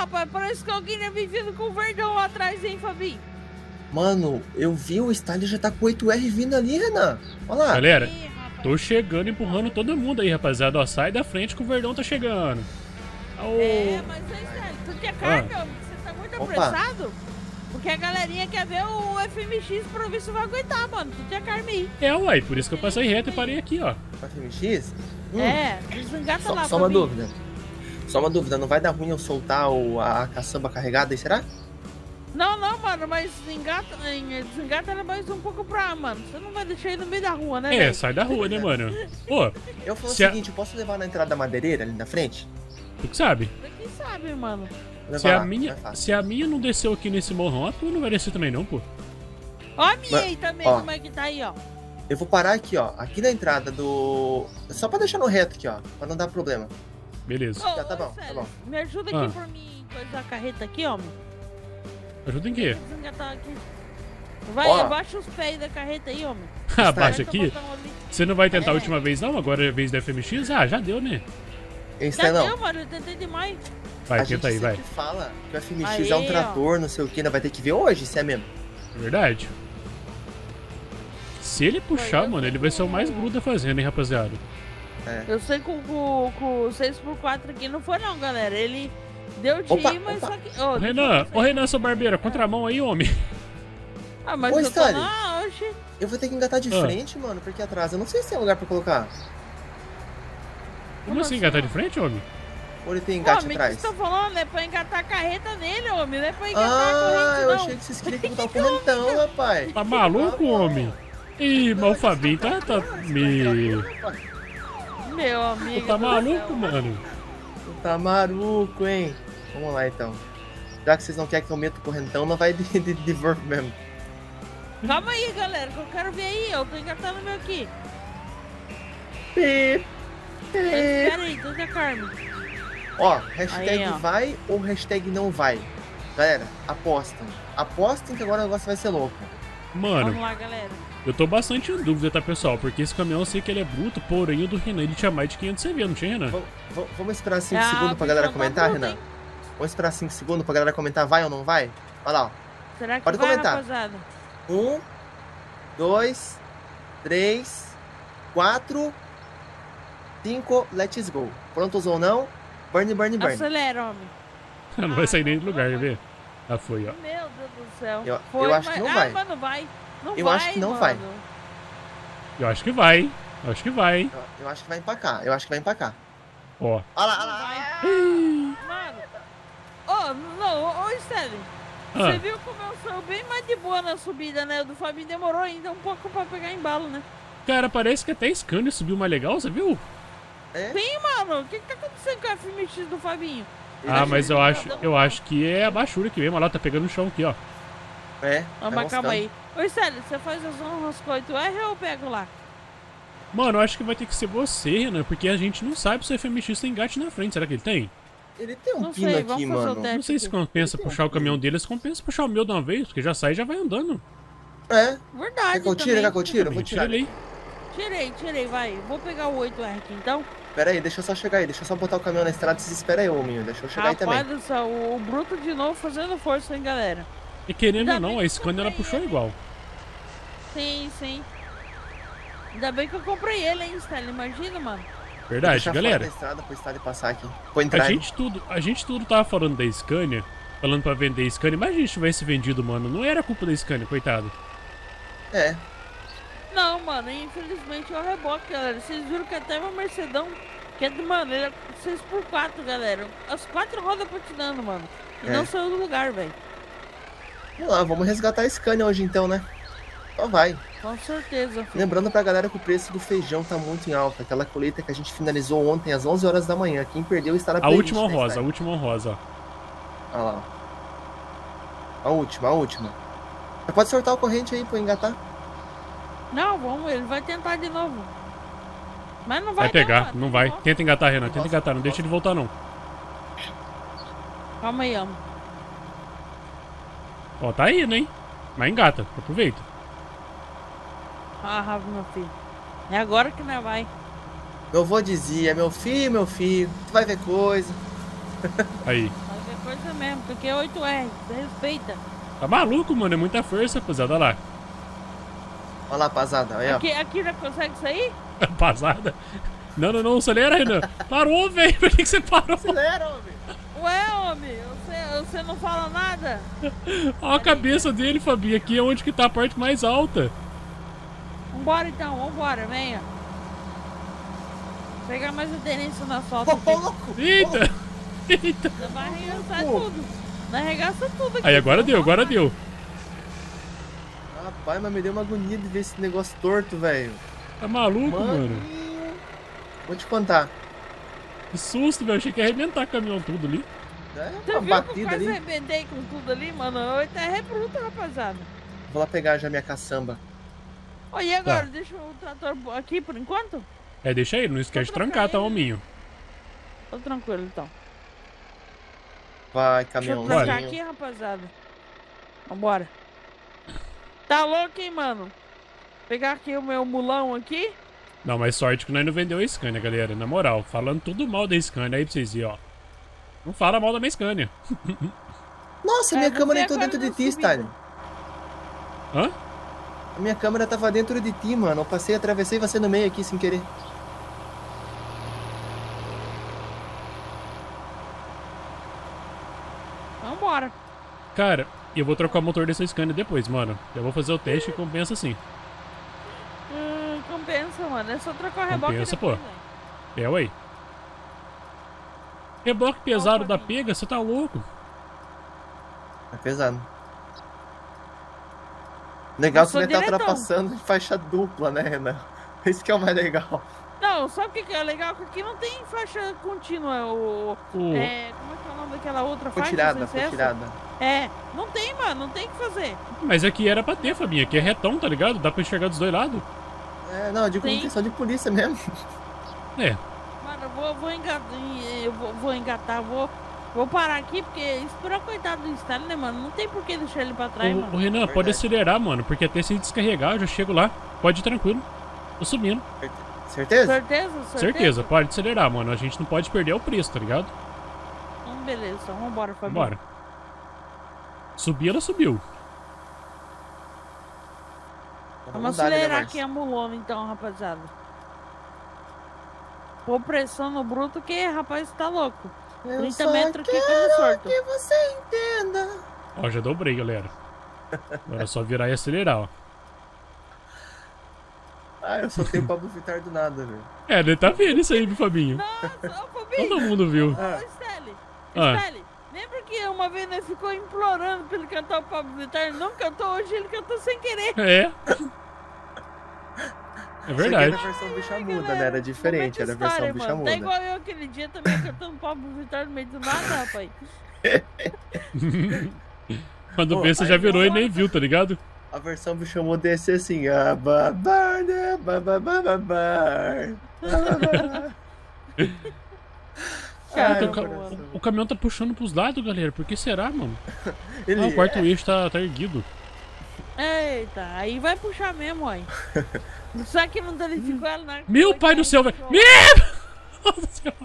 rapaz, parece que alguém ia vindo com o verdão lá atrás, hein, Fabinho? Mano, eu vi o Styler já tá com 8R vindo ali, Renan. Olha lá. Galera, tô chegando, empurrando todo mundo aí, rapaziada. Ó, sai da frente que o Verdão tá chegando. Aô. É, mas é tu quer carne, Ah. homem? Você tá muito Opa. apressado? Porque a galerinha quer ver o FMX pra ver se vai aguentar, mano. Tu quer carne aí. É, uai, por isso que eu passei reto e parei aqui, ó. FMX? Hum, É, desengata Só, lá, só uma Fabinho. dúvida. Só uma dúvida, não vai dar ruim eu soltar o, a caçamba carregada aí, será? Não, não, mano, mas desengata, em- desengata ela mais um pouco pra, mano. Você não vai deixar ele no meio da rua, né, É, velho? sai da rua, né, mano? Pô, Eu falo o a- seguinte, eu posso levar na entrada da madeireira ali na frente? tu que sabe. Quem sabe, mano? Se levar a, lá, minha, se a minha não desceu aqui nesse morrão, a tua não vai descer também não, pô. Ó a minha Mas- aí também, ó. como é que tá aí, ó. Eu vou parar aqui, ó. Aqui na entrada do. Só pra deixar no reto aqui, ó. Pra não dar problema. Beleza. Ô, Tá, tá ô, bom, tá bom. Me ajuda aqui Ah. por mim, coisar a carreta aqui, homem. Ajuda em quê? Desengatar aqui. Vai, Ó. abaixa os pés da carreta aí, homem. Abaixa Aperta o aqui. botão ali. Você não vai tentar a É. última vez não? Agora é a vez da FMX? Ah, já deu, né? Já é não. deu, mano, eu tentei demais. Vai, a gente tenta aí, vai. sempre fala que o FMX Aí, é um ó. trator, não sei o que, ainda vai ter que ver hoje, se é mesmo. Verdade. Se ele puxar, mano, ele vai ser o mais bruto fazendo, hein, rapaziada. Eu sei que o, com, com o 6x4 aqui não foi não, galera. Ele deu de Opa, ir, mas opa. só que... Ô, Ô, Renan, ô Renan, seu barbeiro, contramão aí, homem. Ah, mas Ô, eu tô Stanley. oxi. Eu vou ter que engatar de Ah. frente, mano, porque atrás. Eu não sei se tem lugar pra colocar. Como assim, engatar de frente, homem? Ou ele tem engate Homem, o que atrás. você tá falando? É pra engatar a carreta nele, homem. Não é pra engatar a Ah, corrente, eu não. achei que vocês queriam que botar o correntão, rapaz. Tá maluco, homem? Ih, mas o Fabinho tá... tá... Me... Meu amigo. Tá maluco, mano? Tu tá maluco, hein? Vamos lá, então. Já que vocês não querem que eu meta o correntão, não vai de, de, de verbo mesmo. Calma aí, galera, que eu quero ver aí. Eu tô engatando o meu aqui. Pi. Espera aí, tô com a Carmen. Ó, hashtag Aí, ó. vai ou hashtag não vai. Galera, apostam. Apostem que agora o negócio vai ser louco. Mano, Vamos lá, galera. Eu tô bastante em dúvida, tá, pessoal? Porque esse caminhão eu sei que ele é bruto, porém o do Renan ele tinha mais de 500 CV, não tinha, Renan? V- vamos esperar 5 Ah, segundos pra galera tá comentar, bruto, Renan? hein? Vamos esperar 5 segundos pra galera comentar vai ou não vai? Olha lá, ó. Será que Pode vai, comentar. rapaziada? Um, dois, três, quatro, cinco, let's go. Prontos ou não? Burn, burn, burn. Acelera, homem. não vai sair nem do lugar, quer ver? Ah, foi, ó. Meu Deus do céu. Eu- Foi, eu acho que mas- não ah, vai. mas não vai. Não Eu vai, acho que não mano. vai. Eu acho que vai, hein? Eu acho que vai, hein? Eu, eu acho que vai empacar, eu acho que vai empacar. Ó. Olha lá, olha Não lá. Mano. Ô, não, ô, Stanley. Ah. Você viu como eu sou bem mais de boa na subida, né? O do Fabinho demorou ainda um pouco pra pegar embalo, né? Cara, parece que até Scania subiu mais legal, você viu? É? Sim, mano. O que que tá acontecendo com a FMX do Fabinho? Ah, mas eu acho, eu acho que é a baixura que mesmo. Olha lá, tá pegando no chão aqui, ó. É, Ah, mas calma aí. Ô, Stanley, você faz as honras com 8R ou eu pego lá? Mano, eu acho que vai ter que ser você, Renan, porque a gente não sabe se o FMX tem engate na frente. Será que ele tem? Ele tem um Não pino sei, vamos aqui, fazer o mano. teste. Não sei se compensa puxar o caminhão deles, compensa puxar o meu de uma vez, porque já sai e já vai andando. É, Verdade. quer que eu tire? Quer que eu tire? Vou Tira tirar. ele aí. Tirei, tirei, vai. Vou pegar o 8R aqui então. Pera aí, deixa eu só chegar aí, deixa eu só botar o caminhão na estrada, vocês esperam aí, ô deixa eu chegar aí Rapaz também. do céu, o Bruto de novo fazendo força, hein, galera? E querendo ou não, a Scania ela puxou ele. igual. Sim, sim. Ainda bem que eu comprei ele, hein, Stanley? Imagina, mano. Verdade, galera. estrada A entrar aí. gente tudo, a gente tudo tava falando da Scania, falando pra vender a Scania, mas a gente tivesse vendido, mano, não era culpa da Scania, coitado. É, Não, mano, infelizmente é o reboque, galera. Vocês viram que até uma Mercedão, que é de, ele é 6x4, galera. As quatro rodas patinando, mano. E É. não saiu do lugar, velho. Vamos lá, vamos resgatar a Scania hoje então, né? Só vai. Com certeza, filho. Lembrando pra galera que o preço do feijão tá muito em alta. Aquela colheita que a gente finalizou ontem às 11 horas da manhã. Quem perdeu está na A playlist, última né, honrosa, a última honrosa, ó. Olha lá. ó. A última, a última. Você pode soltar o corrente aí pra engatar? Não, vamos, ele vai tentar de novo. Mas não vai Vai pegar, mano. não vai. Tenta engatar, Renan, tenta engatar, não deixa ele voltar não. Calma aí, amo. Ó, tá indo, hein? Mas engata, aproveita. Ah, Rafa, meu filho. É agora que nós vai. Meu avô dizia, meu filho, meu filho, tu vai ver coisa. Aí. Vai ver força mesmo, porque é 8R, você respeita. Tá maluco, mano? É muita força, rapaziada. Olha lá. Olha lá, pasada. Aí, ó. Aqui, aqui já consegue sair? Pasada. Não, não, não, acelera, Renan. Parou, velho. Por que, que você parou? Acelera, homem. Ué, homem, você, não fala nada? Olha a cabeça dele, Fabinho. Aqui é onde que tá a parte mais alta. Vambora então, vambora, venha. Pegar mais aderência na solta Ô, louco. Eita. Eita. Vai arregaçar Pô. tudo. Vai arregaçar tudo aqui. Aí, agora deu, agora deu. Rapaz, mas me deu uma agonia de ver esse negócio torto, velho. Tá maluco, mano? Mano. Vou te contar. Que susto, velho. Achei que ia arrebentar o caminhão tudo ali. É Você uma viu que eu batida quase ali. arrebentei com tudo ali, mano? Eu tá é bruto, rapaziada. Vou lá pegar já minha caçamba. Ó, e agora? Tá. Deixa o trator aqui por enquanto? É, deixa aí. Não esquece de trancar, tá, ele. hominho? Tô tranquilo então. Vai, Deixa eu trocar aqui, rapaziada. Vambora. Tá louco, hein, mano? Pegar aqui o meu mulão aqui. Não, mas sorte que nós não vendeu a Scania, galera. Na moral, falando tudo mal da Scania aí pra vocês verem, ó. Não fala mal da minha Scania. Nossa, É, minha você câmera entrou dentro de ti. Stalin. Hã? A minha câmera tava dentro de ti, mano. Eu passei, atravessei você no meio aqui sem querer. Vambora. Cara, eu vou trocar o motor dessa Scania depois, mano. Eu vou fazer o teste e compensa sim. Hum, compensa, mano. É só trocar o reboque Compensa, depois, pô. velho. É, ué. Reboque pesado da pega, você tá louco? É pesado. Legal que você tá diretão. ultrapassando em faixa dupla, né, Renan? Isso que é o mais legal. Não, sabe o que que é legal? Que aqui não tem faixa contínua. O, O... é, como é que é o nome daquela outra Foi faixa? tirada, foi tirada. É, não tem, mano. Não tem o que fazer. Mas aqui era pra ter, Fabinho. Aqui é retão, tá ligado? Dá pra enxergar dos dois lados. É, não, eu digo Sim. intenção de polícia mesmo. É. Vou, vou engatar. Eu vou, vou engatar, vou. Vou parar aqui, porque esperou coitado do Stalin, né, mano? Não tem por que deixar ele pra trás, O, o mano. Renan, pode Verdade. acelerar, mano. Porque até se descarregar, eu já chego lá. Pode ir tranquilo. Tô subindo. Certeza? Certeza? Certeza? Certeza, pode acelerar, mano. A gente não pode perder o preço, tá ligado? Então, beleza. Então, vambora, Fabinho. Bora. Subir, ela subiu. Vamos né, acelerar aqui a mulona, então, rapaziada. Pô pressão no bruto que, rapaz, tá louco. Eu 30 só metros aqui como sorto. que você entenda. Ó, já dobrei, galera. Agora é só virar e acelerar, ó. Ah, eu só tenho Pablo Vittar do nada, velho. É, ele tá vendo isso aí, viu, Fabinho? Nossa, ô Fabinho! Todo mundo viu. Ô, Steli, Ah. Steli, lembra que uma vez ele ficou implorando pra ele cantar o Pablo Vittar? Ele não cantou hoje, ele cantou sem querer. É. É verdade. Isso aqui era a versão bicha muda, né? Era diferente, era a versão história, bicha mano. Tá muda. igual eu aquele dia também cantando Pablo Vittar no meio do nada, rapaz. Quando Pô, vê, você já virou e nem viu, tá ligado? A versão bicha muda ia ser assim, ah, babar, né? Babababar. Cara, o, ca- coração. o caminhão tá puxando pros lados, galera. Por que será, mano? Ele Ah, o quarto é- eixo tá, tá erguido. Eita, aí vai puxar mesmo, aí. Só que não danificou ela na Meu pai do céu, velho. Meu!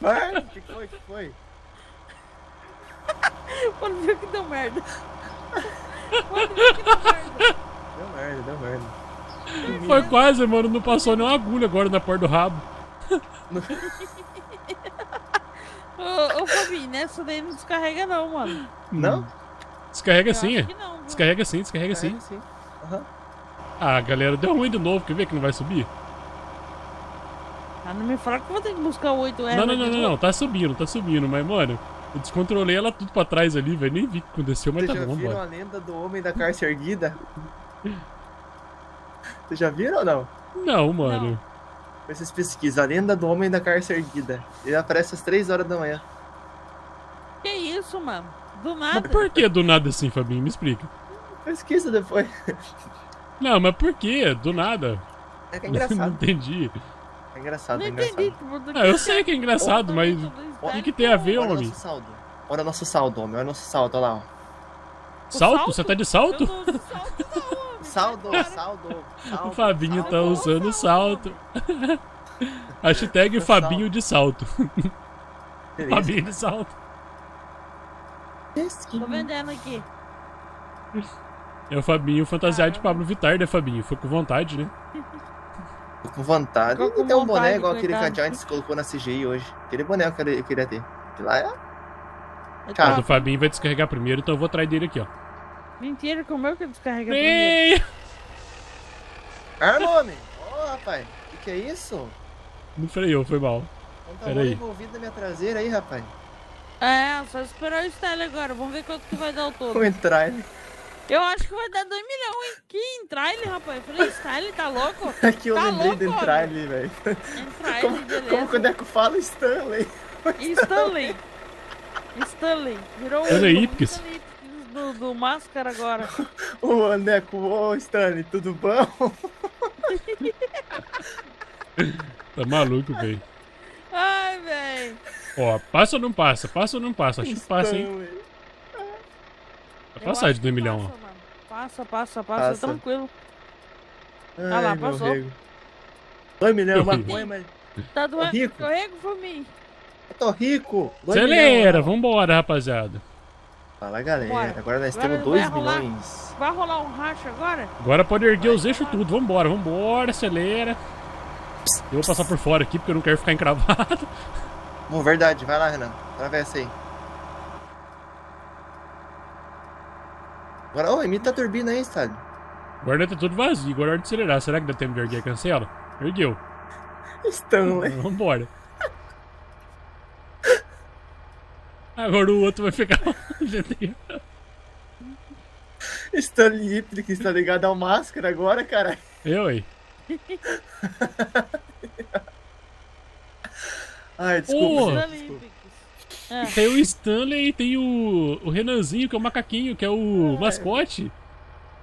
Vai, que foi, que foi? Quando viu que deu merda. Quando viu que deu merda. Deu merda, deu merda. Foi quase, mano. Não passou nem uma agulha agora na porta do rabo. Ô, ô Fabinho, nessa daí não descarrega não, mano. Não? Descarrega Eu sim, acho é. que não? Descarrega sim, descarrega sim. É, sim. Aham. Ah, galera, deu ruim de novo. Quer ver que não vai subir? Ah, não me fala que eu vou ter que buscar o 8R. Não, não, não, não, não. Tá subindo, tá subindo. Mas, mano, eu descontrolei ela tudo pra trás ali, velho. Nem vi o que aconteceu, mas Vocês tá já bom, viram bora. a lenda do homem da cárcere erguida? Vocês já viram ou não? Não, mano. Vocês pesquisam a lenda do homem da cárcere erguida. Ele aparece às 3 horas da manhã. Que isso, mano? Do Mas nada. por que do nada assim, Fabinho? Me explica. Pesquisa depois. Não, mas por que? Do nada. É que é Não engraçado. entendi. É engraçado, Não é engraçado. entendi. Ah, eu sei que é engraçado, mas o que, que tem a ver, Olha homem? nosso saldo. Olha nosso saldo, homem. Olha nosso saldo, olha lá. Salto? salto? Você tá de Eu salto? não uso salto não, homem. Saldo, saldo, saldo. O Fabinho tá saldo. usando salto. Hashtag É Fabinho de salto. Beleza. Fabinho de salto. Tô vendendo aqui. É o Fabinho fantasiado de Pablo Vittar, né, Fabinho? Foi com vontade, né? Tô com vontade. Ficou com Tem um boné igual aquele que a. Giants colocou na CGI hoje. Aquele boné eu queria, eu queria ter. Que lá é. Eu Cara, Mas o Fabinho vai descarregar primeiro, então eu vou atrás dele aqui, ó. Mentira, como é que descarrega primeiro? Ei! Arma, homem! Ô, rapaz, o que, que é isso? Não freou, foi mal. Não tá Pera envolvido na minha traseira aí, rapaz. É, só esperar o style agora. Vamos ver quanto que vai dar o todo. Vou entrar ele. Eu acho que vai dar 2 milhões, hein? Que entrar ele, rapaz. Eu falei, style, tá louco? Aqui eu Tá lembrei louco, de ali, velho. Entrar Como, ele, beleza. como quando é que eu falo Stanley? Stanley. Stanley. Virou o Stanley do, do Máscara agora. Ô, Aneco, ô, Stanley, tudo bom? Tá maluco, velho. Ai, velho. Ó, passa ou não passa? Passa ou não passa? Acho que passa, hein? Vai passar de 2 milhões, ó. Passa, mano. Passa, passa, passa, Passa. tranquilo. Ai, Ah lá, passou. rego. 2 milhões, maconha, mas Tá doendo? rico. Corrego foi mim. eu tô rico. Acelera, vambora, rapaziada. Fala, galera. Bora. Agora nós Agora temos vai 2 rolar. milhões. Vai rolar um racha agora? Agora pode erguer os eixos tudo. Vambora, vambora, acelera. Eu vou passar por fora aqui porque eu não quero ficar encravado. Bom, verdade. Vai lá, Renan. Atravessa aí. Agora, ô, imita a turbina aí, Stade. Agora tá tudo vazio, agora é hora de acelerar. Será que dá tempo de erguer a cancela? Ergueu. Stanley. Vambora. Agora o outro vai ficar. Stanley Ipkiss, tá ligado ao máscara agora, cara? Eu, aí. Ai, desculpa, Ô. gente, desculpa. É. Tem o Stanley e tem o, o Renanzinho, que é o macaquinho, que é o mascote.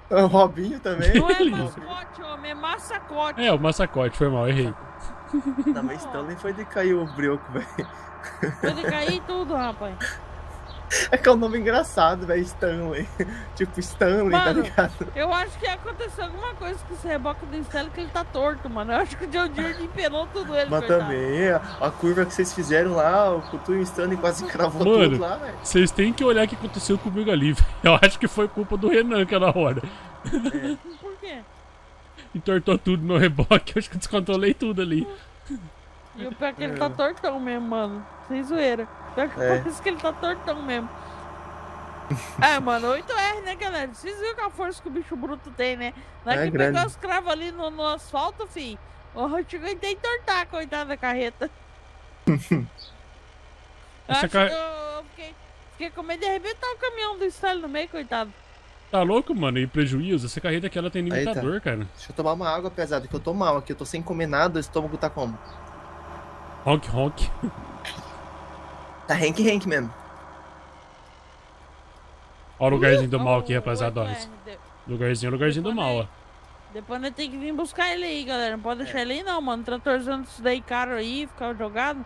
O Robinho também. Não é mascote, homem, é massacote. É, o massacote, foi mal, errei. Não, mas Stanley foi de cair o brioco, velho. Pode cair tudo, rapaz. É que é um nome engraçado, velho. Stanley. tipo, Stanley, tá Mano, ligado? Eu acho que aconteceu alguma coisa com esse reboque do Stanley que ele tá torto, mano. Eu acho que o John Deere empenou tudo ele, Mas também, a, a curva que vocês fizeram lá, o Kutu e o Stanley quase cravou Mano. tudo lá, velho. Vocês têm que olhar o que aconteceu comigo ali, velho. Eu acho que foi culpa do Renan aquela hora. Por quê? Entortou tudo no reboque, eu acho que descontrolei tudo ali. E o pior é que ele tá tortão mesmo, mano. Sem zoeira. Que É. parece que ele tá tortão mesmo. É, mano, 8R, né, galera? Vocês viram que a força que o bicho bruto tem, né? Na hora É que grande. pegou os cravos ali no, no asfalto, fi. O Hot aguentei entortar, coitada da carreta. Essa acho ca- que eu, fiquei, fiquei com medo de arrebentar o caminhão do Stanley no meio, coitado. Tá louco, mano? E prejuízo? Essa carreta aqui ela tem limitador, cara. Deixa eu tomar uma água pesada, que eu tô mal aqui. Eu tô sem comer nada, o estômago tá como? Honk, honk. Tá rank rank mesmo. Ó o lugarzinho do mal aqui, rapaziada. ó. 8R. De- Lugarzinho, lugarzinho do mal, ó. Depois nós tem que vir buscar ele aí, galera. Não pode deixar ele aí não, mano. Tratorzando isso daí caro aí, ficar jogado.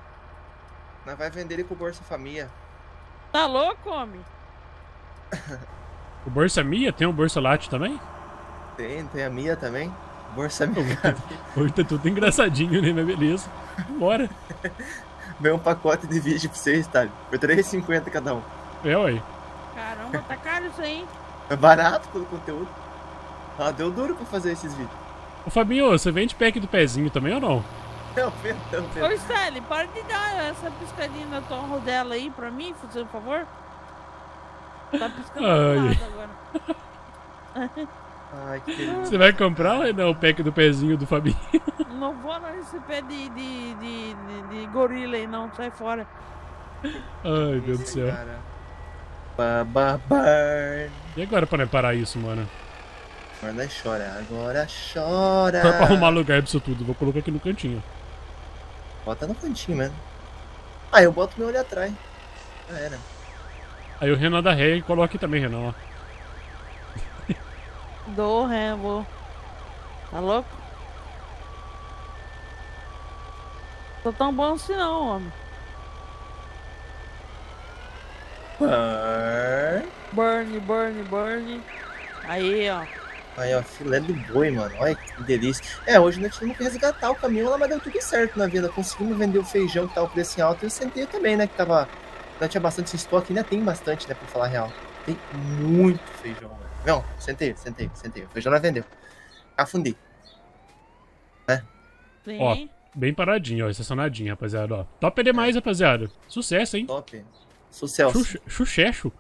Nós vai vender ele com o Bolsa Família. Tá louco, homem? O Bolsa Mia tem um Bolsa Latte também? Tem, tem a Mia também. Bolsa Minha. Hoje tá tudo engraçadinho, né? Mas beleza. Bora. Veio um pacote de vídeo pra vocês, tá? Por 3,50 cada um. É, ué. Caramba, tá caro isso aí. hein? É barato pelo conteúdo. Ah, deu duro pra fazer esses vídeos. Ô Fabinho, você vende pack do pezinho também ou não? Não, vendo, não, Ô, vendo. Stanley, para de dar essa piscadinha na tua rodela aí pra mim, por favor. Tá piscando Ai. agora. Ai, que delícia. Você vai comprar ou não o pack do pezinho do Fabinho? Não vou não esse pé de, de, de, de, de gorila aí não, sai fora. Ai, Deus do céu. Bababar. E agora pra não parar isso, mano? Agora chora, agora chora. Pra arrumar lugar pra isso tudo, vou colocar aqui no cantinho. Bota no cantinho mesmo. Ah, eu boto meu olho atrás. Já era. Aí o Renan da Ré coloca aqui também, Renan, ó. Dou ré, vou. Tá louco? Tô tão bom assim não, homem. Par. Burn, burn, burn. Aí, ó. Aí, ó, filé do boi, mano. Olha que delícia. É, hoje nós tivemos que resgatar o caminhão lá, mas deu tudo certo na venda. Conseguimos vender o feijão que tava o preço em alta e o centeio também, né? Que tava Não tinha bastante estoque, ainda tem bastante, né, pra falar a real. Tem muito feijão, velho. Não, sentei, sentei, sentei. O feijão não vendeu. Afundei. Sim. Ó. Bem paradinho, ó, estacionadinho, rapaziada, ó. Top demais, rapaziada. Sucesso, hein? Top. Sucesso. Xuxecho.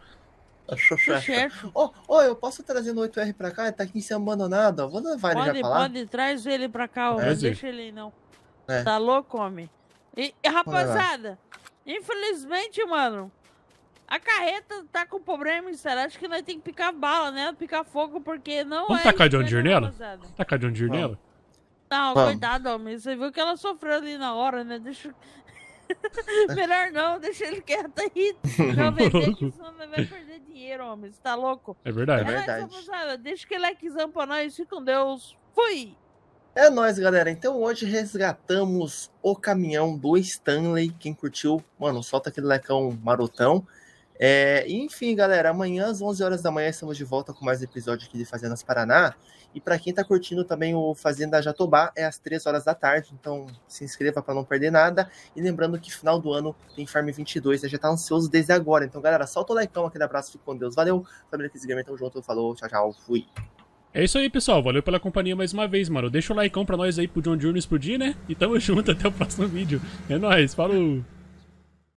Xuxa. Chefe, Ô, ô, eu posso trazer no 8R pra cá? Tá aqui em cima abandonado, ó. Vou levar ele já pode, pra lá. pode, traz ele pra cá, ó. É, não deixa ele aí, não. É. Tá louco, homem? E, rapaziada, infelizmente, mano, a carreta tá com problema, sério. Acho que nós tem que picar bala, né? Picar fogo, porque não Vamos é. tacar escolha, Deere nela? Tacar de um Vamos. nela? Não, Vamos. coitado, homem. Você viu que ela sofreu ali na hora, né? Deixa. Melhor não, deixa ele quieto aí. Não vender, que senão nós vai perder dinheiro, homem. Você tá louco? É verdade. É verdade. rapaziada. Deixa aquele likezão pra nós. Fica com Deus. Fui! É nóis, galera. Então hoje resgatamos o caminhão do Stanley. Quem curtiu, mano, solta aquele lecão marotão. É, enfim, galera, amanhã às 11 horas da manhã estamos de volta com mais episódio aqui de Fazendas Paraná. E para quem tá curtindo também o Fazenda Jatobá, é às 3 horas da tarde. Então se inscreva para não perder nada. E lembrando que final do ano tem Farm 22. Você já tá ansioso desde agora. Então, galera, solta o lecão, aquele abraço, fica com Deus. Valeu, família Kiss Gamer, tamo junto. Falou, tchau, tchau, fui. É isso aí, pessoal. Valeu pela companhia mais uma vez, mano. Deixa o likeão pra nós aí pro John não explodir, né? E tamo junto até o próximo vídeo. É nóis, falou!